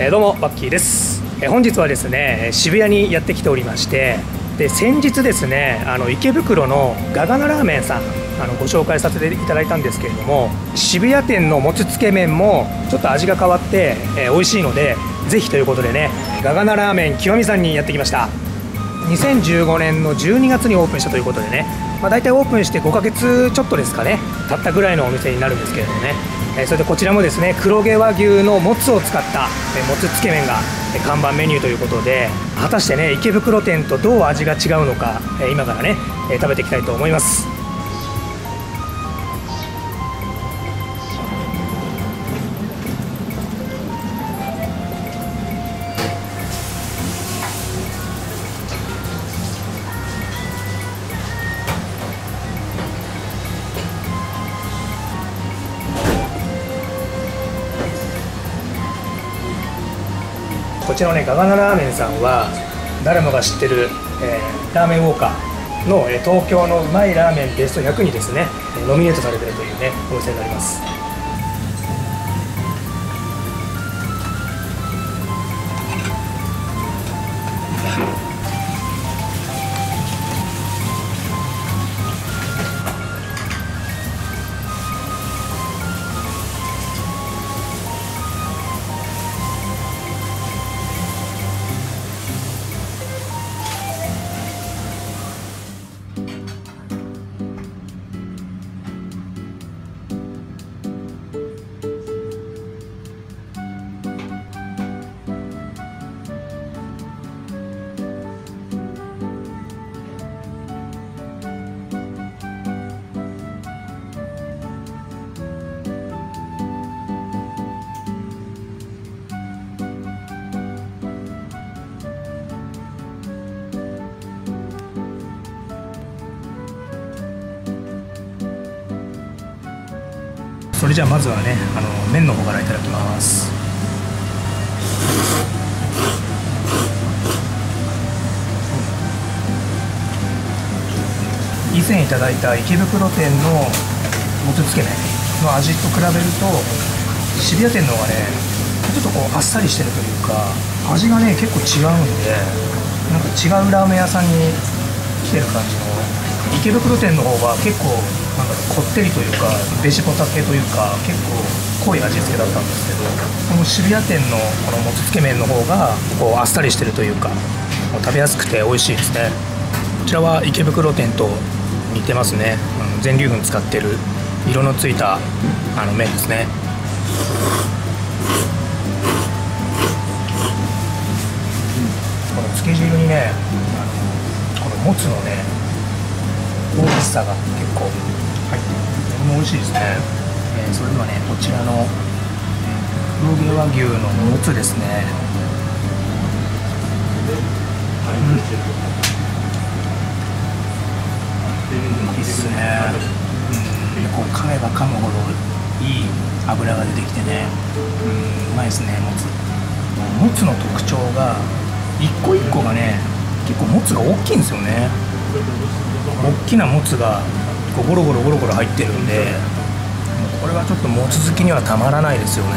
えどうもバッキーです、え本日はですね渋谷にやってきておりましてで先日ですねあの池袋のガガナラーメンさんあのご紹介させていただいたんですけれども渋谷店のもつつけ麺もちょっと味が変わって、えー美味しいのでぜひということでねガガナラーメン極みさんにやってきました。2015年の12月にオープンしたということでね、まあ、大体オープンして5ヶ月ちょっとですかね。たったぐらいのお店になるんですけれどもね、えそれでこちらもですね黒毛和牛のもつを使った、えもつつけ麺がえ看板メニューということで果たしてね池袋店とどう味が違うのか、え今からね、え食べていきたいと思います。こちらのねガガナラーメンさんは誰もが知ってる、えーラーメンウォーカーの、え東京のうまいラーメンベスト100にですねノミネートされてるというねお店になります。それじゃあまずはねあの麺の方からいただきます。以前いただいた池袋店のもつつけ麺の味と比べると渋谷店の方がねちょっとこうあっさりしてるというか味がね結構違うんでなんか違うラーメン屋さんに来てる感じの池袋店の方は結構こってりというかベジポタ系というか結構濃い味付けだったんですけどこの渋谷店のこのもつつけ麺の方がこうあっさりしてるというか食べやすくて美味しいですね。こちらは池袋店と似てますね。あの全粒粉使ってる色のついたあの麺ですね。このつけ汁にねあのこのもつのね大きさが結構入ってるとても美味しいですね、えーそれではねこちらの黒毛和牛のもつですね。うん。いいっすね。うん。でこう噛めば噛むほどいい脂が出てきてね。うん。うまいですねもつ。もつの特徴が一個一個がね結構もつが大きいんですよね。大きなもつがこうゴロゴロゴロゴロ入ってるんでこれはちょっともつ好きにはたまらないですよね。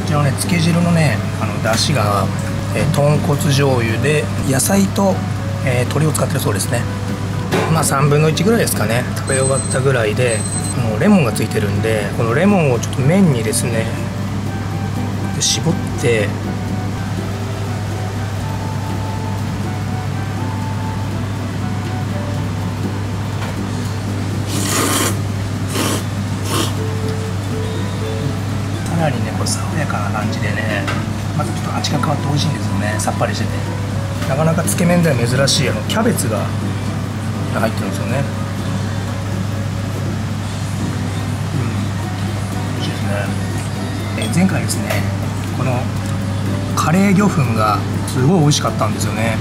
こちらのねつけ汁のねあの出汁が、えー豚骨醤油で野菜と、えー鶏を使ってるそうですね。まあ3分の1ぐらいですかね。食べ終わったぐらいでもうレモンがついてるんでこのレモンをちょっと麺にですね絞って変わって美味しいんですよね。さっぱりしてて。なかなかつけ麺では珍しいあのキャベツが入ってるんですよね。うん。美味しいですね。え前回ですねこのカレー魚粉がすごい美味しかったんですよね。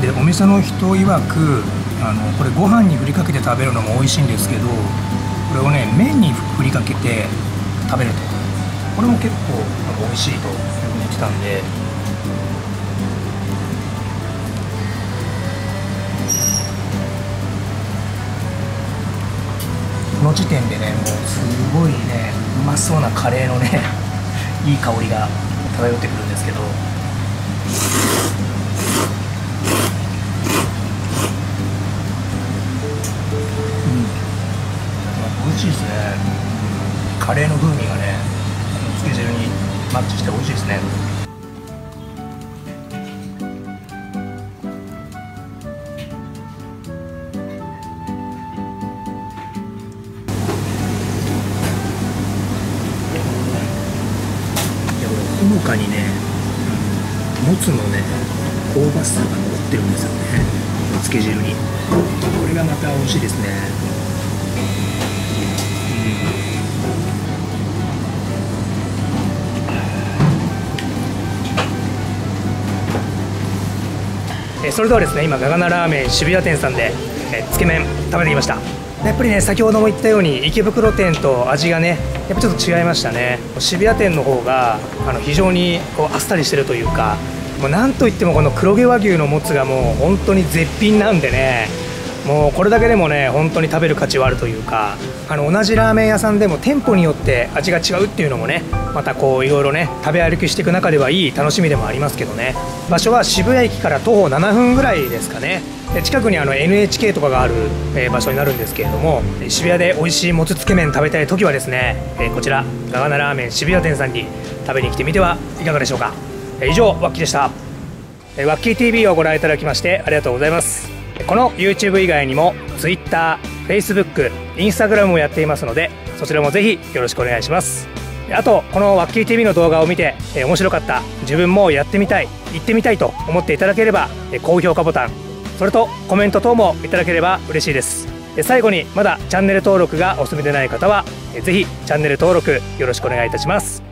でお店の人曰くあのこれご飯に振りかけて食べるのも美味しいんですけどこれをね麺に振りかけて食べると。これも結構美味しいというふうに言ってたんでの時点でねもうすごいねうまそうなカレーのね いい香りが漂ってくるんですけど。美味しいですね。カレーの風味がねつけ汁にマッチして美味しいですね。ほのかにねもつのね香ばしさが残ってるんですよね。つけ汁に。これがまた美味しいですね。えそれではですね今ガガナラーメン渋谷店さんで、えつけ麺食べてきました。やっぱりね先ほども言ったように池袋店と味がねやっぱちょっと違いましたね。渋谷店の方があの非常にこうあっさりしてるというかもうなんといってもこの黒毛和牛のもつがもう本当に絶品なんでね。もうこれだけでもね本当に食べる価値はあるというかあの同じラーメン屋さんでも店舗によって味が違うっていうのもねまたこういろいろね食べ歩きしていく中ではいい楽しみでもありますけどね。場所は渋谷駅から徒歩7分ぐらいですかね。で近くにあの NHK とかがある、え場所になるんですけれども渋谷で美味しいもつつけ麺食べたい時はですね、えこちらガガナラーメン渋谷店さんに食べに来てみてはいかがでしょうか。以上ワッキーでした。ワッキー TV をご覧いただきましてありがとうございます。この YouTube 以外にも Twitter、Facebook、Instagram もやっていますのでそちらもぜひよろしくお願いします。あとこのワッキー TV の動画を見て、え面白かった自分もやってみたい行ってみたいと思っていただければ、え高評価ボタンそれとコメント等もいただければ嬉しいです。最後にまだチャンネル登録がお済みでない方はぜひチャンネル登録よろしくお願いいたします。